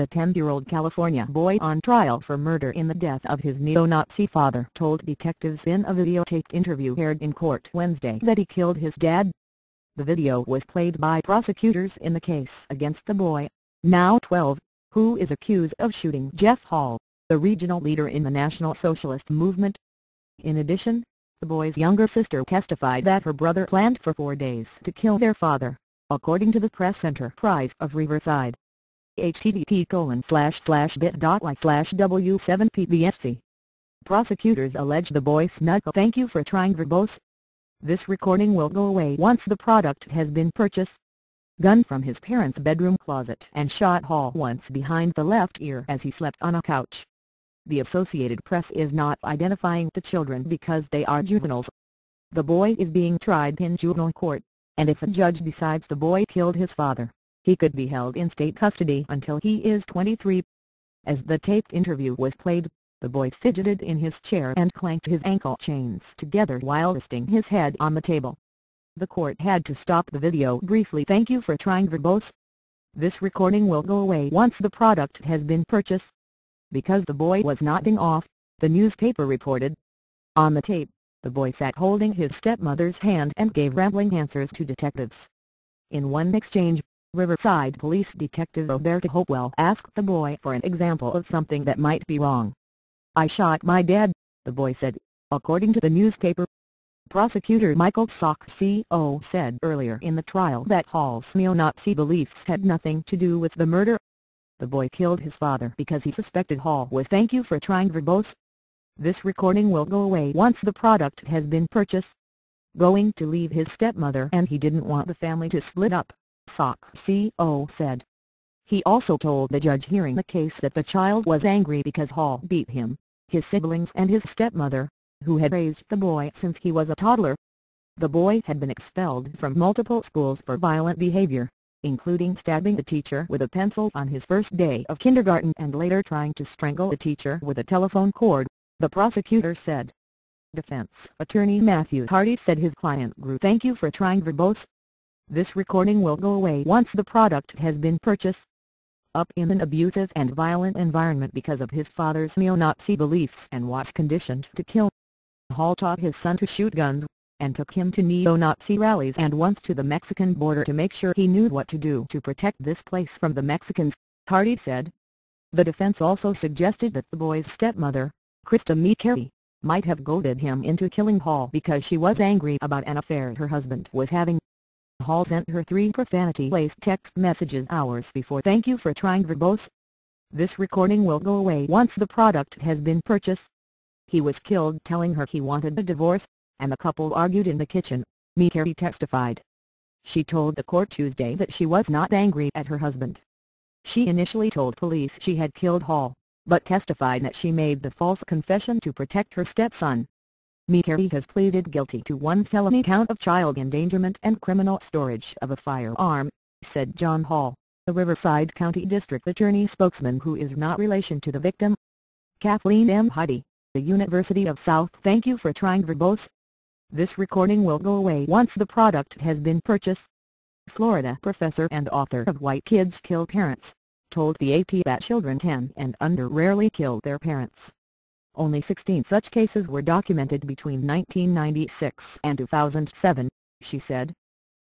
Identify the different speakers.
Speaker 1: A 10-year-old California boy on trial for murder in the death of his neo-Nazi father told detectives in a videotaped interview aired in court Wednesday that he killed his dad. The video was played by prosecutors in the case against the boy, now 12, who is accused of shooting Jeff Hall, the regional leader in the National Socialist Movement. In addition, the boy's younger sister testified that her brother planned for four days to kill their father, according to the Press-Enterprise of Riverside http colon slash slash bit.ly slash w7pbsc. Prosecutors allege the boy snuck a thank you for trying verbose. This recording will go away once the product has been purchased. Gun from his parents' bedroom closet and shot Hall once behind the left ear as he slept on a couch. The Associated Press is not identifying the children because they are juveniles. The boy is being tried in juvenile court, and if a judge decides the boy killed his father, he could be held in state custody until he is 23. As the taped interview was played, the boy fidgeted in his chair and clanked his ankle chains together while resting his head on the table. The court had to stop the video briefly thank you for trying verbose. This recording will go away once the product has been purchased. Because the boy was nodding off, the newspaper reported. On the tape, the boy sat holding his stepmother's hand and gave rambling answers to detectives. In one exchange, Riverside Police Detective Roberta Hopewell asked the boy for an example of something that might be wrong. I shot my dad, the boy said, according to the newspaper. Prosecutor Michael Soccio said earlier in the trial that Hall's neo-Nazi beliefs had nothing to do with the murder. The boy killed his father because he suspected Hall was thank you for trying verbose. This recording will go away once the product has been purchased. Going to leave his stepmother and he didn't want the family to split up. Soccio said. He also told the judge hearing the case that the child was angry because Hall beat him, his siblings and his stepmother, who had raised the boy since he was a toddler. The boy had been expelled from multiple schools for violent behavior, including stabbing a teacher with a pencil on his first day of kindergarten and later trying to strangle a teacher with a telephone cord, the prosecutor said. Defense attorney Matthew Hardy said his client grew thank you for trying verbose, this recording will go away once the product has been purchased. Up in an abusive and violent environment because of his father's neo-Nazi beliefs and was conditioned to kill. Hall taught his son to shoot guns, and took him to neo-Nazi rallies and once to the Mexican border to make sure he knew what to do to protect this place from the Mexicans, Hardy said. The defense also suggested that the boy's stepmother, Krista McCary, might have goaded him into killing Hall because she was angry about an affair her husband was having. Hall sent her three profanity-laced text messages hours before thank you for trying verbose. This recording will go away once the product has been purchased. He was killed telling her he wanted a divorce, and the couple argued in the kitchen, McCary testified. She told the court Tuesday that she was not angry at her husband. She initially told police she had killed Hall, but testified that she made the false confession to protect her stepson. McCary has pleaded guilty to one felony count of child endangerment and criminal storage of a firearm, said John Hall, the Riverside County District Attorney spokesman who is not relation to the victim. Kathleen M. Heide, the University of South thank you for trying verbose. This recording will go away once the product has been purchased. Florida professor and author of Why Kids Kill Parents, told the AP that children 10 and under rarely kill their parents. Only 16 such cases were documented between 1996 and 2007, she said.